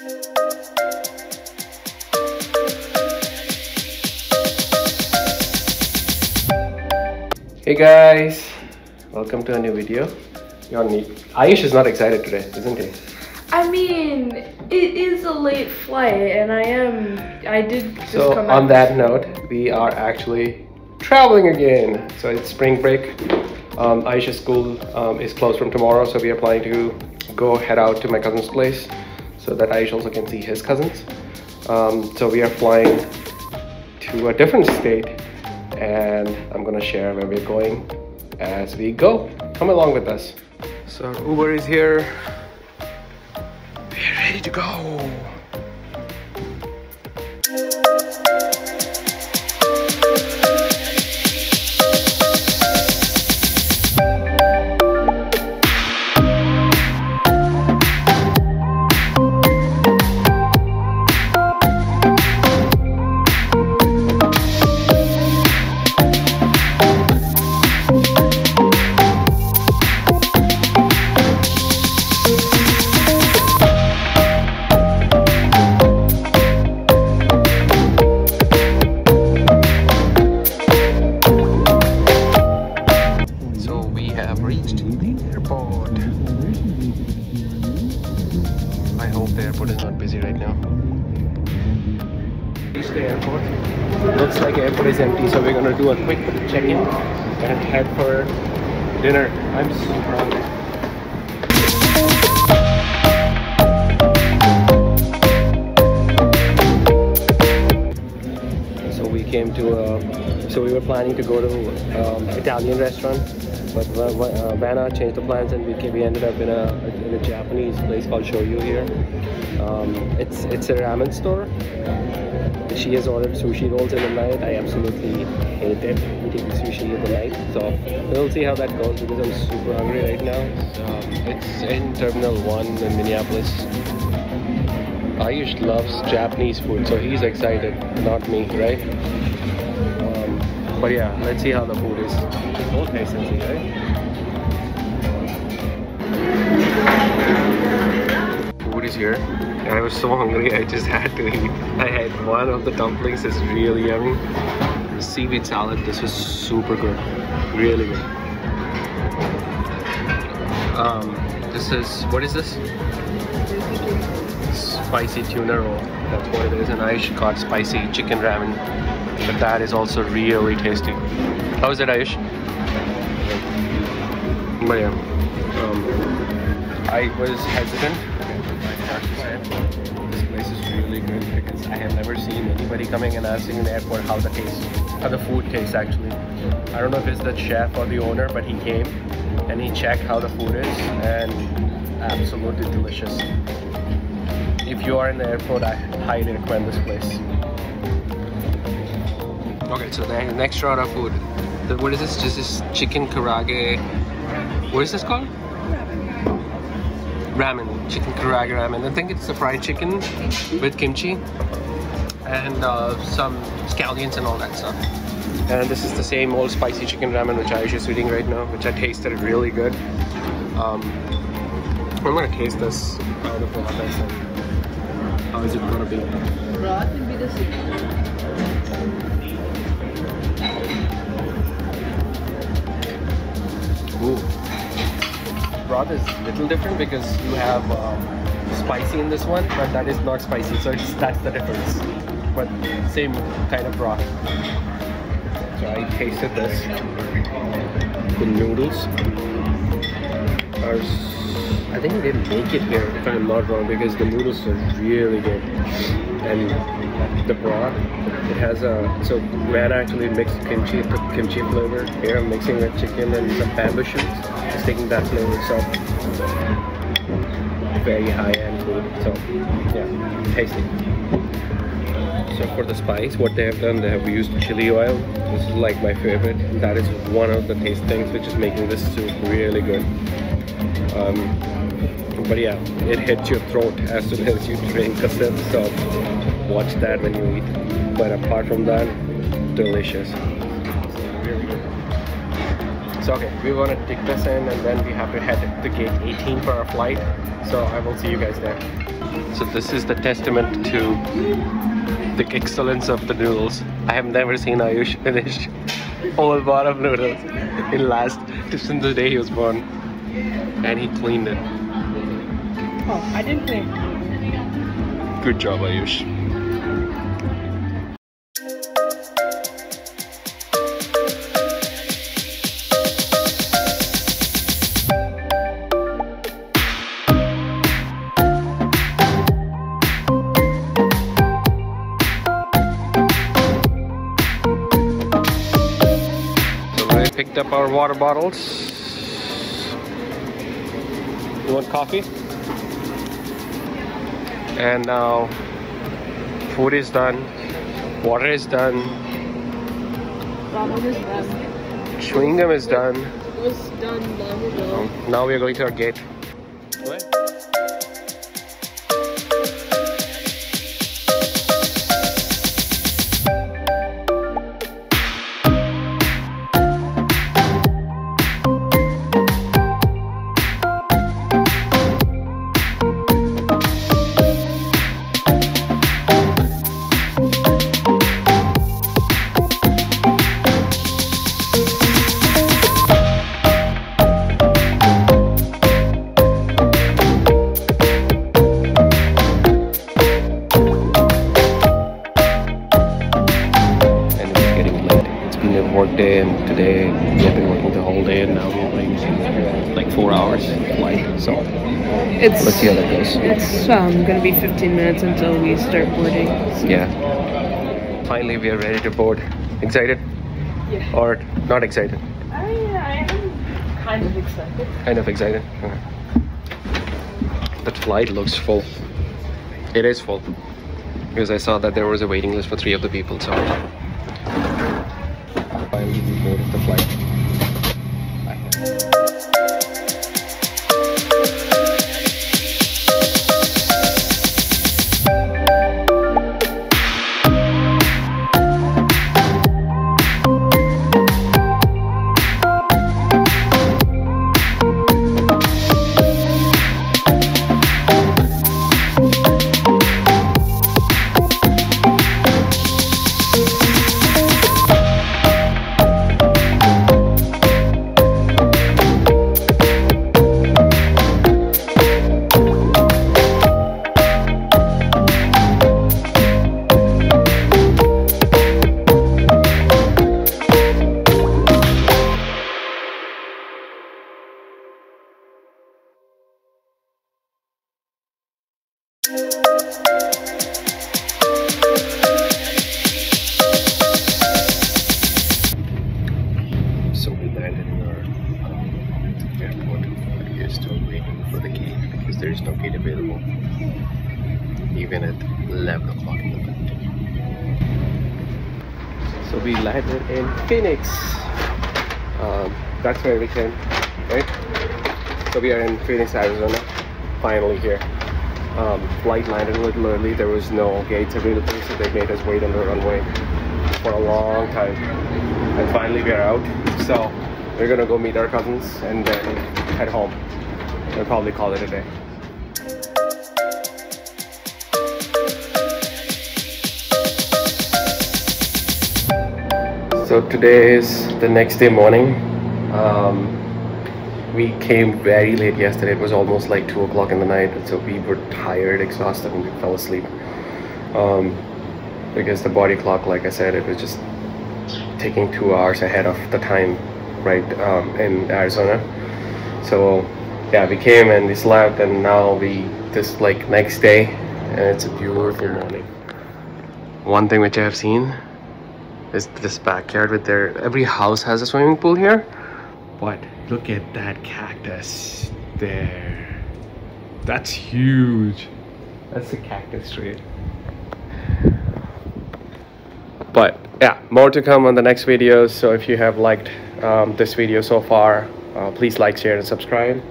Hey guys, welcome to a new video. You're Ayush is not excited today, isn't he? I mean, it is a late flight, and I am. I did just so come on that note, we are actually traveling again. So it's spring break. Um, Ayush's school um, is closed from tomorrow, so we are planning to go head out to my cousin's place so that Ayush also can see his cousins. Um, so we are flying to a different state, and I'm gonna share where we're going as we go. Come along with us. So Uber is here. We're ready to go. Reached the airport. Looks like airport is empty, so we're gonna do a quick check-in and head for dinner. I'm super hungry. So we came to a, so we were planning to go to um, Italian restaurant, but uh, uh, Vanna changed the plans and we, came, we ended up in a, in a Japanese place called Shoyu here. Um, it's, it's a ramen store. She has ordered sushi rolls in the night. I absolutely hate it eating sushi in the night. So we'll see how that goes because I'm super hungry right now. Um, it's in Terminal 1 in Minneapolis. Ayush loves Japanese food, so he's excited, not me, right? Um, but yeah, let's see how the food is. Both see, right? Food is here, I was so hungry, I just had to eat. I had one of the dumplings, it's really yummy. The seaweed salad, this was super good, really good. Um, this is, what is this? spicy tuna roll. That's what it is. And Aish got spicy chicken ramen. But that is also really tasty. How is it, Aish? But yeah, um, I was hesitant. I have this place is really good because I have never seen anybody coming and asking in the airport how the taste, how the food tastes actually. I don't know if it's the chef or the owner, but he came and he checked how the food is and absolutely delicious if you are in the airport, I highly recommend this place. Okay, so the next round of food. The, what is this? This is chicken karaage. What is this called? Ramen. Chicken karaage ramen. I think it's a fried chicken with kimchi and uh, some scallions and all that stuff. And this is the same old spicy chicken ramen which I is just eating right now, which I tasted really good. Um, I'm gonna taste this out of the. How is it gonna be? Broth will be the same. Ooh. Broth is a little different because you have um, spicy in this one, but that is not spicy, so that's the difference. But same kind of broth. So I tasted this. The noodles are, I think they make it here, if I'm not wrong, because the noodles are really good. And the broth, it has a, so man actually mixed kimchi, kimchi flavor. Here I'm mixing with chicken and some bamboo shoots. Just taking that flavor, so very high-end food. So yeah, tasty. So for the spice, what they have done, they have used chili oil. This is like my favorite. That is one of the taste things which is making this soup really good. Um, but yeah, it hits your throat as soon as you drink a sip. So watch that when you eat. But apart from that, delicious. So okay, we want to take this in and then we have to head to gate 18 for our flight. So I will see you guys there. So this is the testament to the excellence of the noodles. I have never seen Ayush finish whole bar of noodles in last since the day he was born, and he cleaned it. Oh, I didn't think. Good job, Ayush. Picked up our water bottles. You want coffee? And now food is done, water is done, Ramen is done. chewing gum is done. It was done long ago. Now we are going to our gate. and A work day, and today have been working the whole day, and now we're like like four hours flight. So It's let's see how that goes. It's um gonna be 15 minutes until we start boarding. Yeah. Finally, we are ready to board. Excited Yeah. or not excited? I, I am kind of excited. Kind of excited. Okay. That flight looks full. It is full because I saw that there was a waiting list for three of the people. So Landed in Phoenix. Um, that's where we came, right? So we are in Phoenix, Arizona. Finally here. Um, flight landed a little early. There was no gates available, so they made us wait on the runway for a long time. And finally we are out. So we're gonna go meet our cousins and then head home. We'll probably call it a day. So today is the next day morning. Um, we came very late yesterday. It was almost like two o'clock in the night, so we were tired, exhausted, and we fell asleep. Um, because the body clock, like I said, it was just taking two hours ahead of the time, right, um, in Arizona. So yeah, we came and we slept, and now we just like next day, and it's a beautiful morning. One thing which I have seen is this backyard with their every house has a swimming pool here, but look at that cactus there. That's huge. That's a cactus tree. But yeah, more to come on the next videos. So if you have liked um, this video so far, uh, please like, share, and subscribe.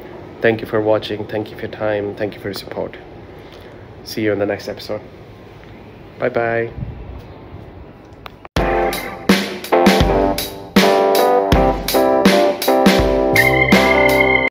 Thank you for watching. Thank you for your time. Thank you for your support. See you in the next episode. Bye bye.